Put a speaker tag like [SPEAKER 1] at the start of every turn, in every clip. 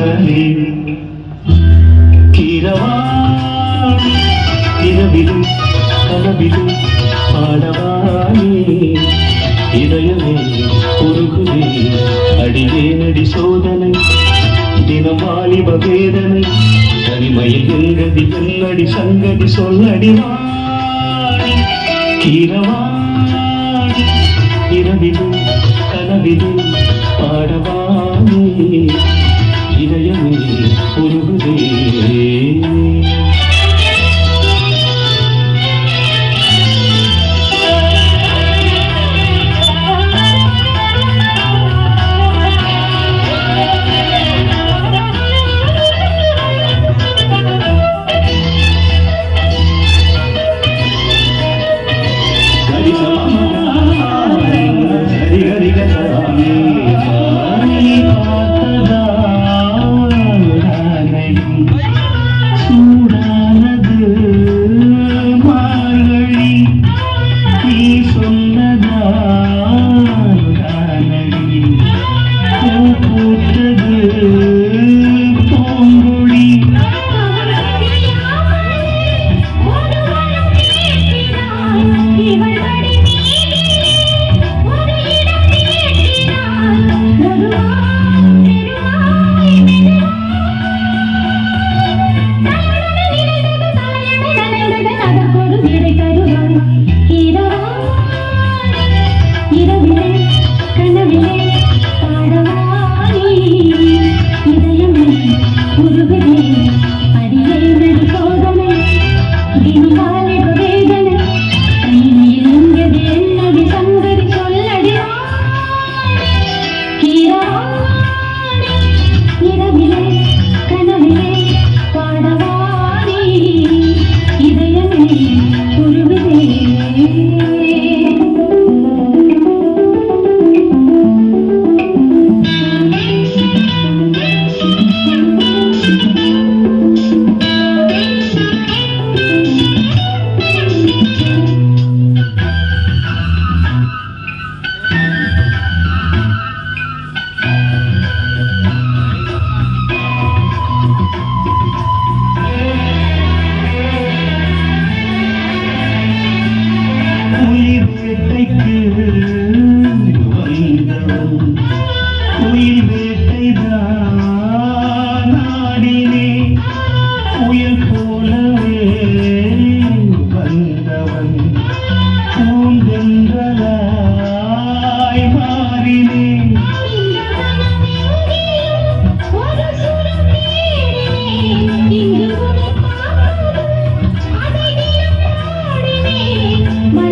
[SPEAKER 1] சோதனை கீரவாணி இரவிலும் கனவிலும் பாடவானே இதயமே உருகுதே அடியே நடி சோதனை தினம் வாலிப வேதனை. தனிமையில் எங்கதி என்னடி சங்கதி சொல்லடி வாணி கீரவாணி இரவிலும் கனவிலும் உருகுதே சரி
[SPEAKER 2] Thank you.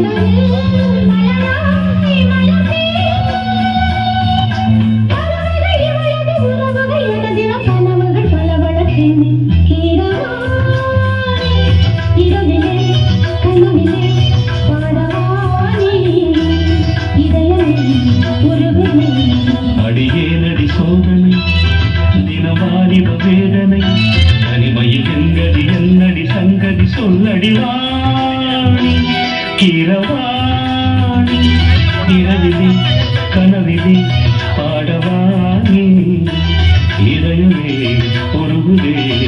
[SPEAKER 2] உருகுதே இரவாணி இரவிதி கனவிதி பாடவாணி. இதயமே உருகுதே.